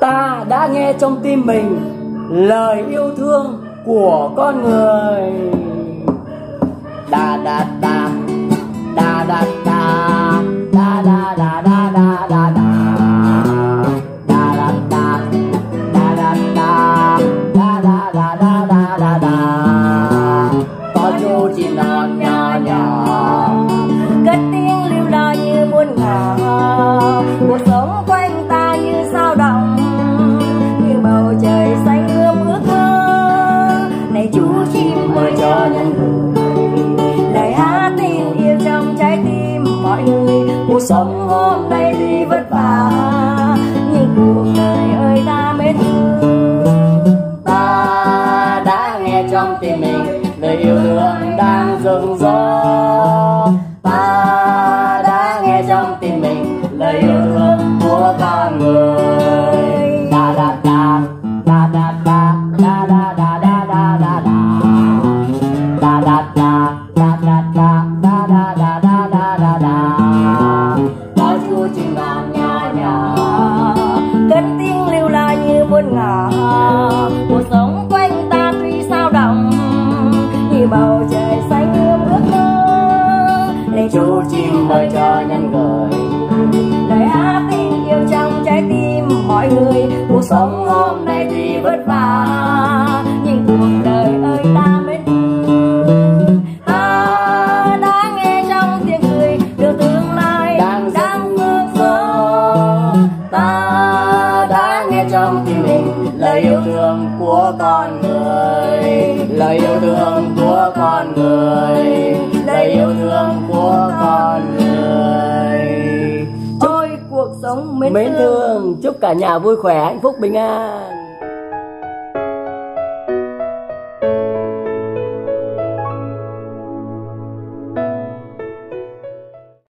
ta đã nghe trong tim mình lời yêu thương của con người đà đà đà đà đà đà đà đà đà đà đà đà đà da da da, da da da, da da da da da da da, có chú chim non nhỏ nhỏ mọi người, cuộc sống hôm nay đi vất vả, nhưng cuộc đời ơi ta mến thương. Ta đã nghe trong tim mình lời yêu thương đang rừng rỡ ta chim mời cho nhân gửi lời hát tình yêu trong trái tim mọi người cuộc sống hôm nay tuy vất vả. Nhưng cuộc đời ơi ta mến thương ta đã nghe trong tiếng cười được tương lai đang đang mơ mơ ta đã nghe trong tim mình lời yêu thương của con người. Lời yêu thương của con người. Lời sống mến, mến thương. Chúc cả nhà vui khỏe hạnh phúc bình an